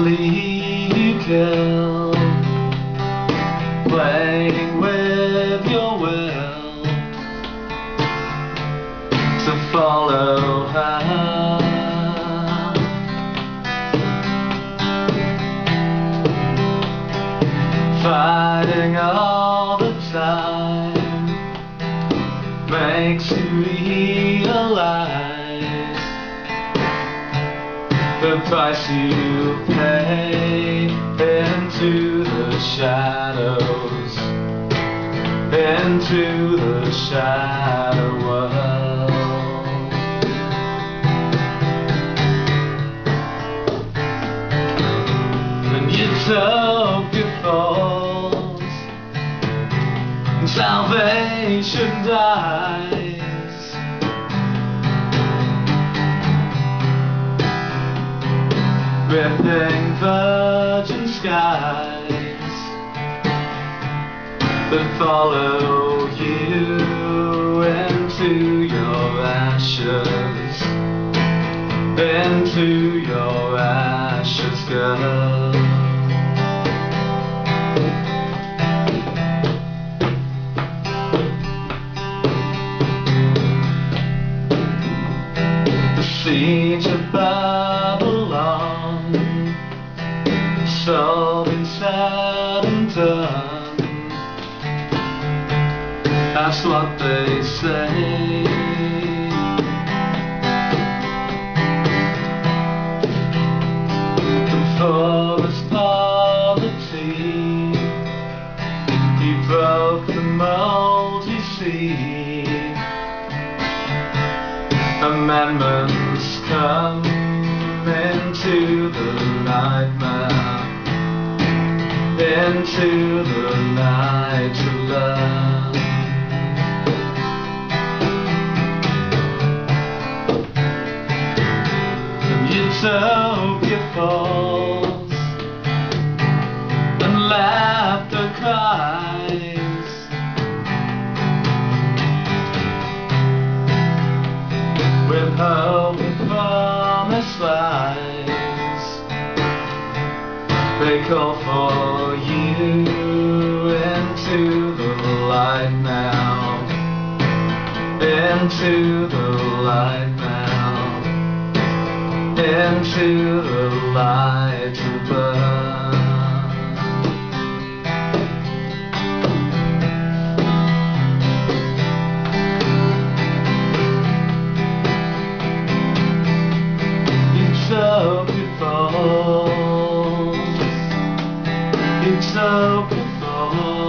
You kill Playing with your will To follow her Fighting all the time Makes price you pay Into the shadows Into the shadow world. And utopia falls And salvation dies Ripping virgin skies That follow you into your ashes Into your ashes, girl. The siege of So been said and done That's what they say. And for his poverty He broke the mold you see Amendments come into the nightmare Into the night to love. And utopia falls And laughter cries with hope and promise lies. They call for you into the light now, into the light now, into the light to falls. Utopia oh. falls.